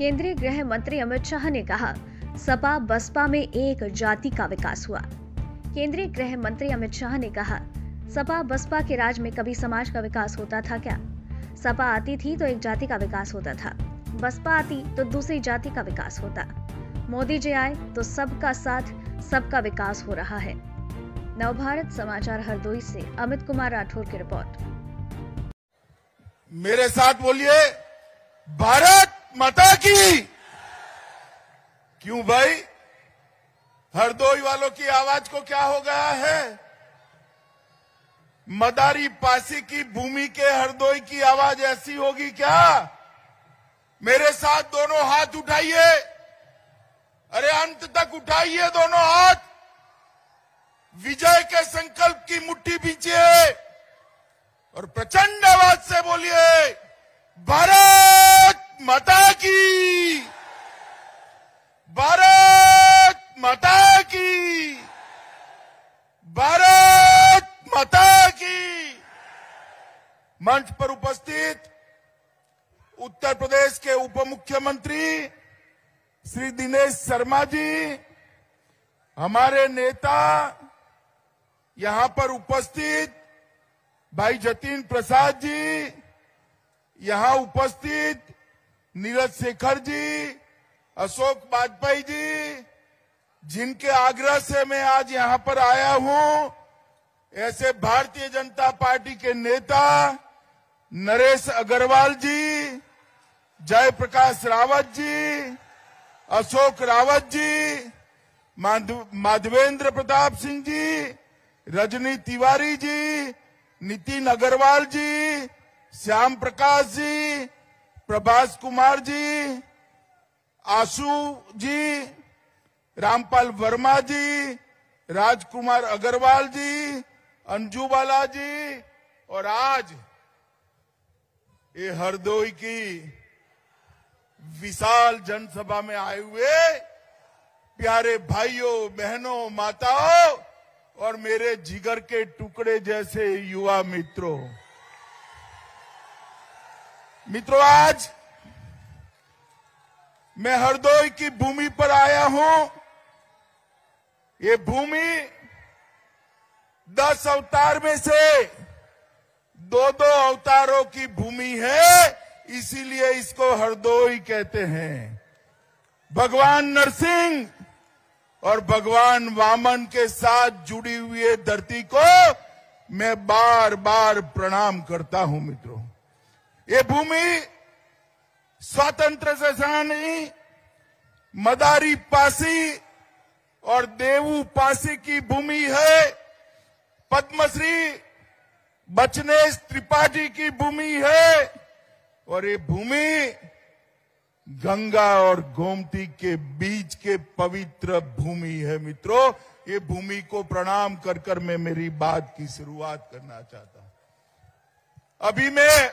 केंद्रीय गृह मंत्री अमित शाह ने कहा, सपा बसपा में एक जाति का विकास हुआ। केंद्रीय गृह मंत्री अमित शाह ने कहा, सपा बसपा के राज में कभी समाज का विकास होता था क्या? सपा आती थी तो एक जाति का विकास होता था। बसपा आती तो दूसरी जाति का विकास होता। मोदी जी आए तो सबका साथ, सबका विकास हो रहा है। नवभारत समाचार हरदोई से अमित कुमार राठौर की रिपोर्ट। मेरे साथ बोलिए, भारत! माता की। क्यों भाई? हरदोई वालों की आवाज़ को क्या हो गया है? मदारी पासी की भूमि के हरदोई की आवाज़ ऐसी होगी क्या? मेरे साथ दोनों हाथ उठाइए। अरे अंत तक उठाइए दोनों हाथ। विजय के संकल्प की मुट्ठी पीछे। और प्रचंड आवाज़ से बोलिए, भारत माता की। भारत माता की। भारत माता की। मंच पर उपस्थित उत्तर प्रदेश के उप मुख्यमंत्री श्री दिनेश शर्मा जी, हमारे नेता, यहाँ पर उपस्थित भाई जतीन प्रसाद जी, यहाँ उपस्थित नीरज शेखर जी, अशोक वाजपेयी जी, जिनके आग्रह से मैं आज यहाँ पर आया हूँ, ऐसे भारतीय जनता पार्टी के नेता नरेश अग्रवाल जी, जयप्रकाश रावत जी, अशोक रावत जी माधवेंद्र प्रताप सिंह जी, रजनी तिवारी जी, नितिन अग्रवाल जी, श्याम प्रकाश जी प्रभास कुमार जी, आशु जी, रामपाल वर्मा जी, राजकुमार अग्रवाल जी, अंजू बाला जी, और आज ये हरदोई की विशाल जनसभा में आए हुए प्यारे भाइयों, बहनों, माताओं और मेरे जिगर के टुकड़े जैसे युवा मित्रों। मित्रों, आज मैं हरदोई की भूमि पर आया हूँ। ये भूमि दस अवतार में से दो दो अवतारों की भूमि है, इसीलिए इसको हरदोई कहते हैं। भगवान नरसिंह और भगवान वामन के साथ जुड़ी हुई धरती को मैं बार बार प्रणाम करता हूँ, मित्रों। ये भूमि स्वतंत्र सेनानी मदारी पासी और देवू पासी की भूमि है। पद्मश्री बचनेश त्रिपाठी की भूमि है और ये भूमि गंगा और गोमती के बीच के पवित्र भूमि है। मित्रों, ये भूमि को प्रणाम कर कर मैं मेरी बात की शुरुआत करना चाहता हूँ। अभी मैं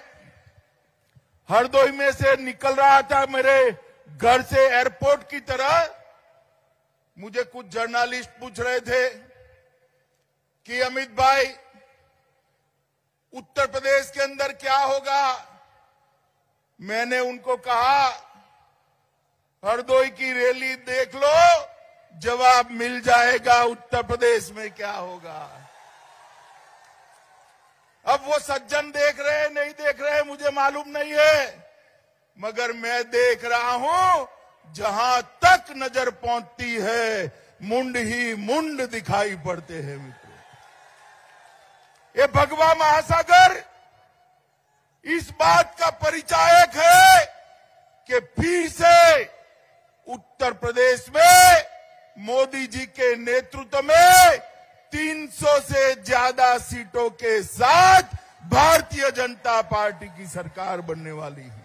हरदोई में से निकल रहा था मेरे घर से एयरपोर्ट की तरह। मुझे कुछ जर्नलिस्ट पूछ रहे थे कि, अमित भाई, उत्तर प्रदेश के अंदर क्या होगा? मैंने उनको कहा, हरदोई की रैली देख लो, जवाब मिल जाएगा उत्तर प्रदेश में क्या होगा। अब वो सज्जन देख रहे हैं, नहीं देख रहे हैं, मुझे मालूम नहीं है। मगर मैं देख रहा हूँ, जहाँ तक नज़र पहुँचती है, मुंड ही मुंड दिखाई पड़ते हैं मित्रों ये भगवा महासागर इस बात का परिचायक है कि फिर से उत्तर प्रदेश में मोदी जी के नेतृत्व में 300 से ज़्यादा सीटों के साथ भारतीय जनता पार्टी की सरकार बनने वाली है।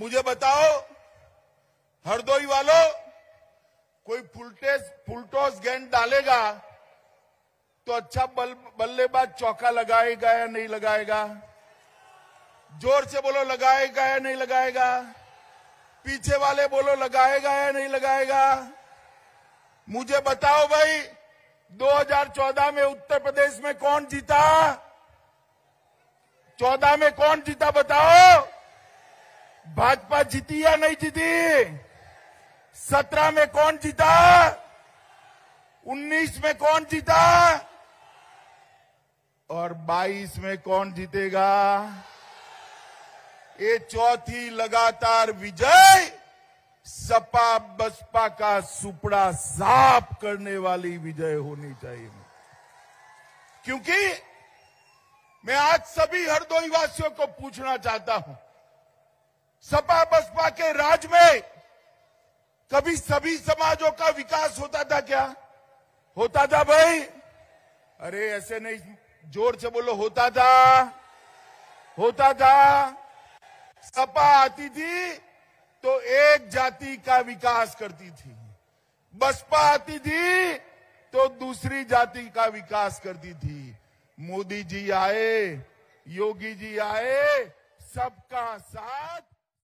मुझे बताओ हरदोई वालों कोई फुलटेस फुलटॉस गेंद डालेगा तो अच्छा बल, बल्लेबाज चौका लगाएगा या नहीं लगाएगा? ज़ोर से बोलो लगाएगा या नहीं लगाएगा? पीछे वाले बोलो लगाएगा या नहीं लगाएगा? मुझे बताओ भाई 2014 में उत्तर प्रदेश में कौन जीता? 14 में कौन जीता बताओ? भाजपा जीती या नहीं जीती? सत्रह में कौन जीता? उन्नीस में कौन जीता? और बाईस में कौन जीतेगा? ये चौथी लगातार विजय सपा बसपा का सुपड़ा साफ़ करने वाली विजय होनी चाहिए। क्योंकि मैं आज सभी हरदोई वासियों को पूछना चाहता हूँ सपा बसपा के राज में कभी सभी समाजों का विकास होता था क्या? होता था भाई। अरे ऐसे नहीं, ज़ोर से बोलो, होता था। होता था। सपा आती थी तो एक जाति का विकास करती थी। बसपा आती थी तो दूसरी जाति का विकास करती थी। मोदी जी आए, योगी जी आए, सबका साथ